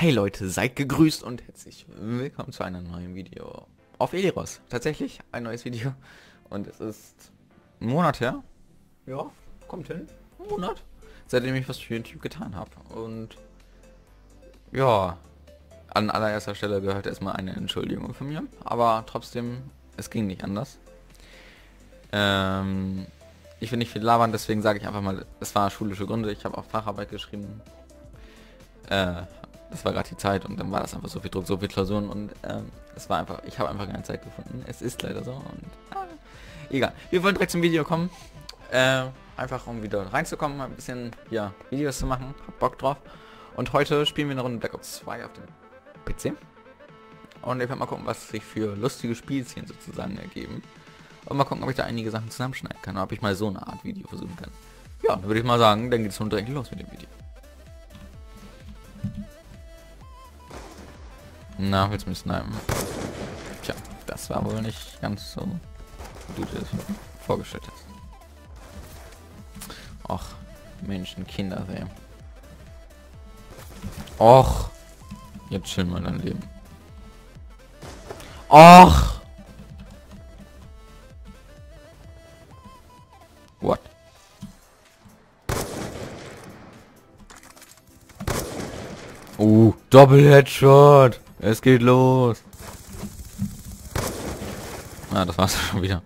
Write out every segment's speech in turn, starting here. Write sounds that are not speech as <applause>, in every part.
Hey Leute, seid gegrüßt und herzlich willkommen zu einem neuen Video auf Eliros. Tatsächlich ein neues Video und es ist ein Monat her. Ja, kommt hin. Ein Monat. Seitdem ich was für YouTube getan habe. Und ja, an allererster Stelle gehört erstmal eine Entschuldigung von mir. Aber trotzdem, es ging nicht anders. Ähm, ich will nicht viel labern, deswegen sage ich einfach mal, es war schulische Gründe. Ich habe auch Facharbeit geschrieben. Äh, das war gerade die Zeit und dann war das einfach so viel Druck, so viel Klausuren und ähm, es war einfach, ich habe einfach keine Zeit gefunden. Es ist leider so und ah, egal. Wir wollen direkt zum Video kommen. Äh, einfach um wieder reinzukommen, ein bisschen ja, Videos zu machen. Hab Bock drauf. Und heute spielen wir eine Runde Black Ops 2 auf dem PC. Und ich werde mal gucken, was sich für lustige Spielszenen sozusagen ergeben. Und mal gucken, ob ich da einige Sachen zusammenschneiden kann, ob ich mal so eine Art Video versuchen kann. Ja, dann würde ich mal sagen, dann geht es nun direkt los mit dem Video. Na, willst du mich snipen? Tja, das war wohl nicht ganz so, wie du dir das vorgestellt hast. Och, Menschen, Kinder, ey. Och, jetzt chill mal dein Leben. Och! What? Uh, Doppel-Headshot! Es geht los. Ah, das war's <laughs> schon wieder.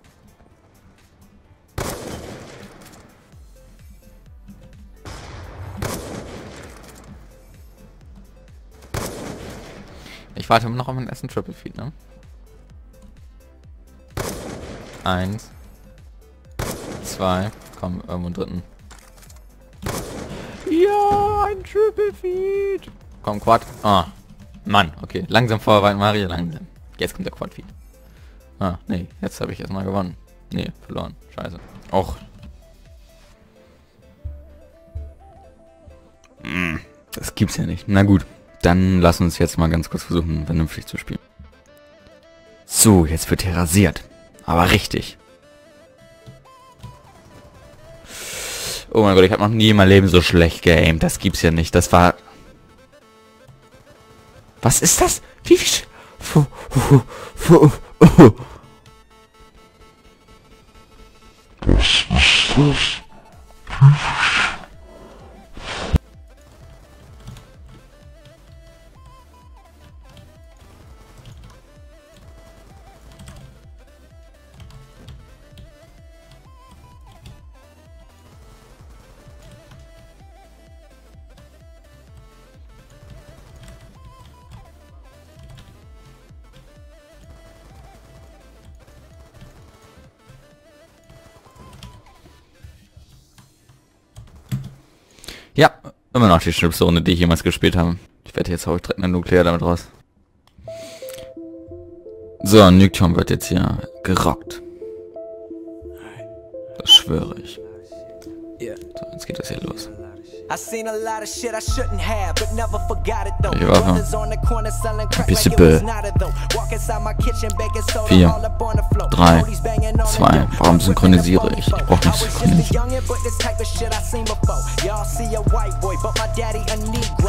Ich warte immer noch auf meinen ersten Triple Feed, ne? Eins. Zwei. Komm, irgendwo dritten. Ja, ein Triple Feed. Komm, Quad. Ah. Mann, okay. Langsam vorwärts, Mario, langsam. Jetzt kommt der Quadfeed. Ah, nee, jetzt habe ich erstmal gewonnen. Nee, verloren. Scheiße. Och. Hm, das gibt's ja nicht. Na gut, dann lass uns jetzt mal ganz kurz versuchen, vernünftig zu spielen. So, jetzt wird hier rasiert. Aber richtig. Oh mein Gott, ich habe noch nie in meinem Leben so schlecht geaimt. Das gibt's ja nicht. Das war was ist das? Wie viel... Was ist das? Immer noch die schlimmste Runde, die ich jemals gespielt habe. Ich werde jetzt auch direkt eine Nuklear damit raus. So, Nuklear wird jetzt hier gerockt. Das schwöre ich. So, jetzt geht das hier los. I seen a lot of shit I shouldn't have, but never forgot it though. Brothers on the corner selling crack like it was not it though. Walk inside my kitchen, baking soda all up on the floor. 3, 2, warum synchronisiere ich? Ich brauch nicht synchronisieren.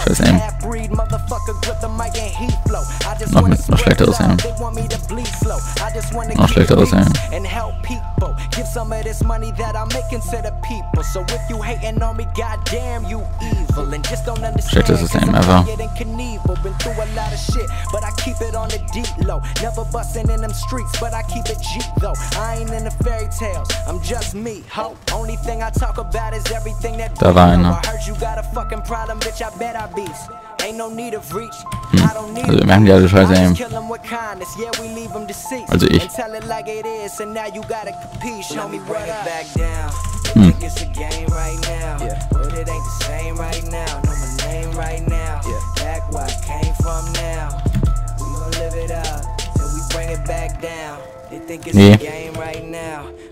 Scheiß Aim. Noch, mit, noch schlechteres Aim. Noch schlechteres Aim. Give some of this money that I'm making to the people. So if you hating on me, goddamn you evil and just don't understand. Shit is the same ever. Been through a lot of shit, but I keep it on the deep low. Never busting in them streets, but I keep it Jeep though. I ain't in the fairy tales. I'm just me. Ho. Only thing I talk about is everything that. Da. I heard you got a fucking problem, bitch. I bet I beast. Hm. Also wir haben die alle scheiße aim. Also ich. Hm. Hmm. Nee.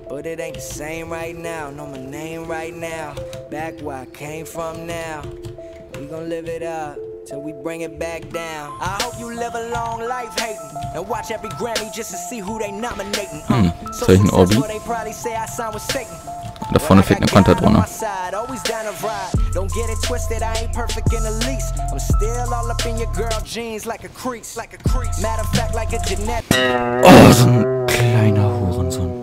But it ain't the same right now. Know my name right now. Back where I came from now. We gon' live it up till we bring it back down. I hope you live a long life hating and watch every Grammy just to see who they nominating. Um, hm, so Zeichen Orbi. they probably say I signed with Satan. Da vorne fehlt eine Kontertonne. Don't get it twisted, I ain't perfect in the least. I'm still all up in your girl jeans like a crease, like a crease. Matter of fact, like a genetic. Oh, so ein kleiner Hurensohn.